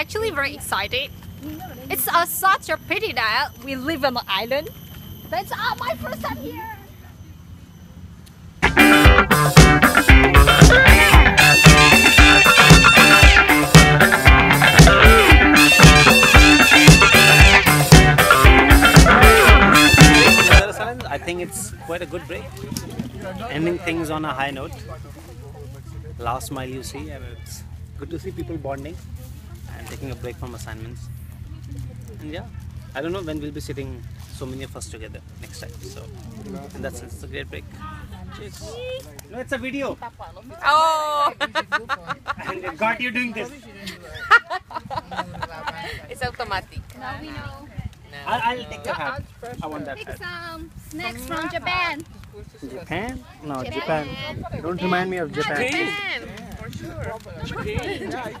actually very excited. It's uh, such a pity that we live on the island. That's uh, my first time here. I think it's quite a good break. Ending things on a high note. Last mile you see, and it's good to see people bonding and taking a break from assignments. And yeah, I don't know when we'll be sitting so many of us together next time. So, and that's it's a great break. Cheers. No, it's a video. Oh, I got you doing this. It's automatic. now we know. I'll, I'll take the hat. I want that Pick hat. some snacks from Japan. Japan? No, Japan. Don't remind me of Japan. Japan, for sure.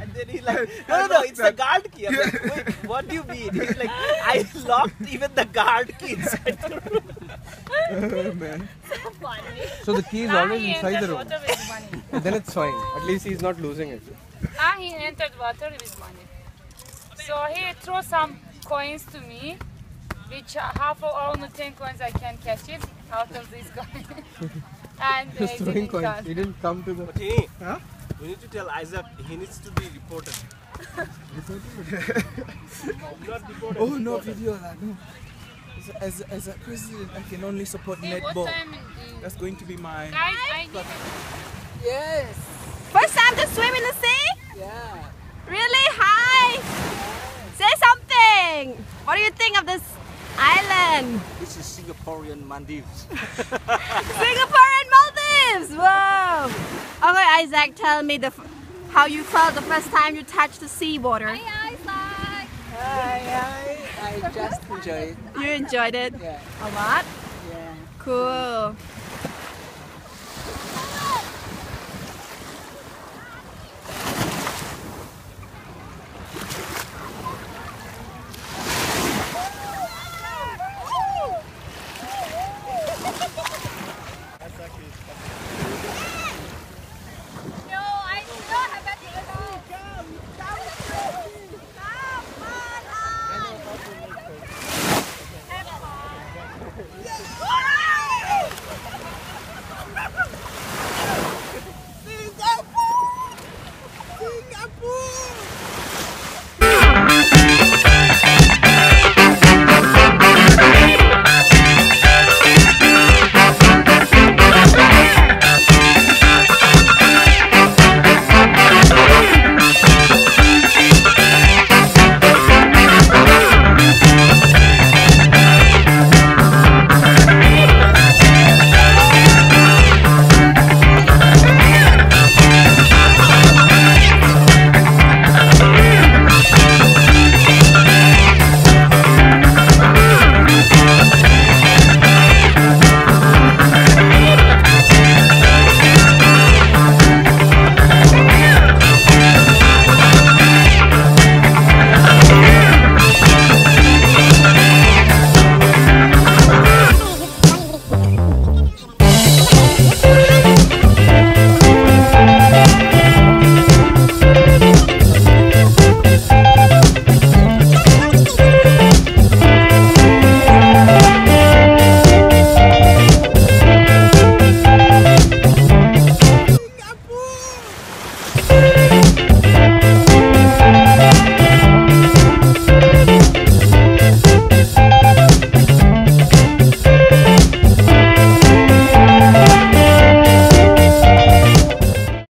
And then he like, no, no, no, it's the guard key. I'm like, wait, what do you mean? He's like, I locked even the guard key inside the room. Man. So the key is always inside the room. And then it's fine. At least he's not losing it. Ah, he entered water with money. So he threw some coins to me, which uh, half of all the 10 coins I can catch it out of this coin. and Just uh, throwing didn't coins. count. He didn't come to the. Hey, Huh? We need to tell Isaac he needs to be reported. Not reported. Oh no video lah, no. As, as, as a president, I can only support Hey, netball. That's going to be my. Guys, I need Yes. First time to swim in the sea? Yeah. Really? Hi! Say something! What do you think of this island? This is Singaporean Maldives. Singapore and Maldives! Whoa! Okay, Isaac, tell me the f- how you felt the first time you touched the seawater. Hi, Isaac! hi. I just enjoy it. You enjoyed it Yeah. a lot? Yeah. Cool.